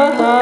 uh-huh.